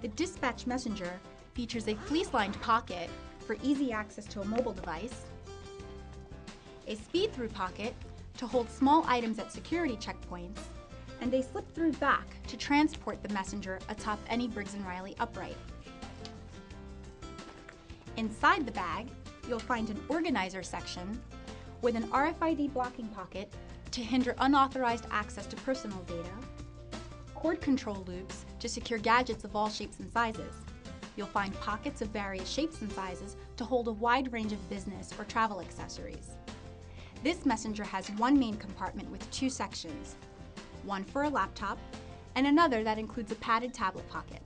The Dispatch Messenger features a fleece-lined pocket for easy access to a mobile device, a speed-through pocket to hold small items at security checkpoints, and a slip-through back to transport the messenger atop any Briggs & Riley upright. Inside the bag, you'll find an organizer section with an RFID blocking pocket to hinder unauthorized access to personal data, cord control loops to secure gadgets of all shapes and sizes. You'll find pockets of various shapes and sizes to hold a wide range of business or travel accessories. This messenger has one main compartment with two sections, one for a laptop and another that includes a padded tablet pocket.